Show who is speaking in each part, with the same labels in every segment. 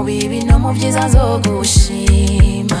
Speaker 1: mu bibi no mu byiza
Speaker 2: zo gushima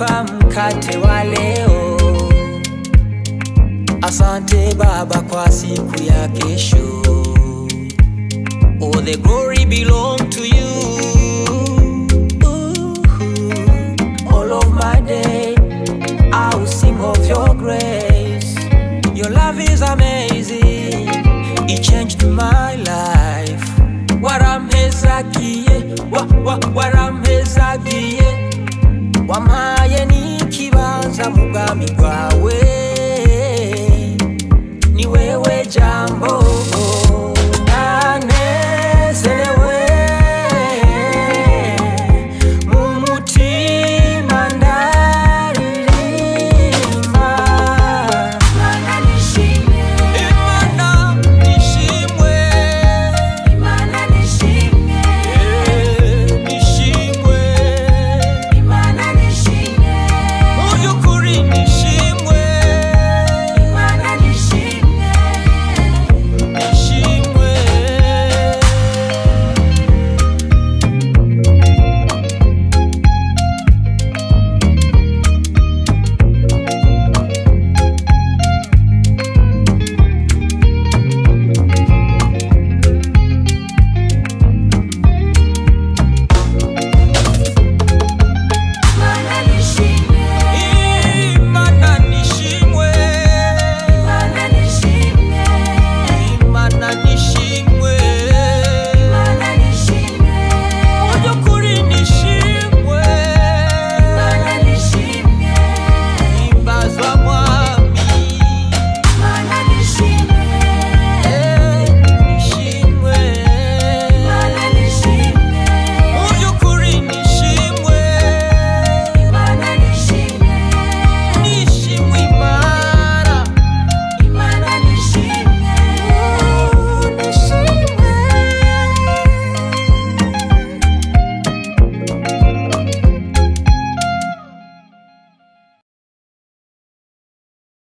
Speaker 2: kunipa mkate wa leo, asante Baba kwa siku ya kesho. All the glory belong to you. Ooh, All of my day, I will sing of your grace. Your love is amazing. It changed my life. Warampezagiye, wa, wa, warampezagiye. Wampaye bwami bwawe.